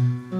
Mm-hmm.